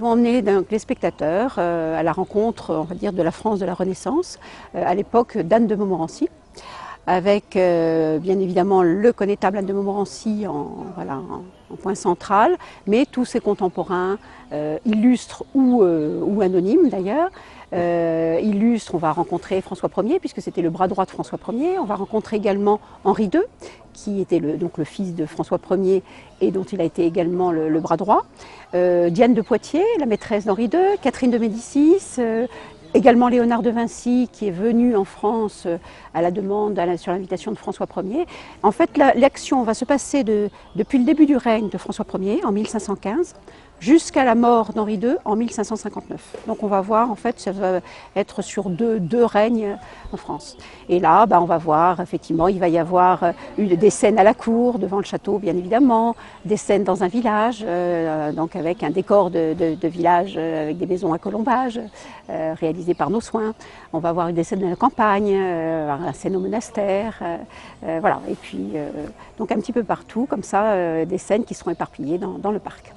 Ils vont emmener donc, les spectateurs euh, à la rencontre, on va dire, de la France de la Renaissance, euh, à l'époque d'Anne de Montmorency, avec euh, bien évidemment le connétable Anne de Montmorency en, voilà, en, point central, mais tous ses contemporains, illustres ou, ou anonymes d'ailleurs, euh, illustre, on va rencontrer François Ier, puisque c'était le bras droit de François Ier. On va rencontrer également Henri II, qui était le, donc le fils de François Ier et dont il a été également le, bras droit. Euh, Diane de Poitiers, la maîtresse d'Henri II, Catherine de Médicis, euh, Également Léonard de Vinci qui est venu en France euh, à la demande, sur l'invitation de François Ier. En fait, l'action va se passer de, depuis le début du règne de François Ier en 1515 jusqu'à la mort d'Henri II en 1559. Donc on va voir, en fait, ça va être sur deux, deux règnes en France. Et là, bah, on va voir, effectivement, il va y avoir une, euh, des scènes à la cour, devant le château, bien évidemment, des scènes dans un village, euh, donc avec un décor de, de, de, village, avec des maisons à colombage, euh, réalisées par nos soins. On va voir des scènes de la campagne, euh, un scène au monastère, euh, euh, voilà. Et puis, donc un petit peu partout, comme ça, des scènes qui seront éparpillées dans, dans le parc.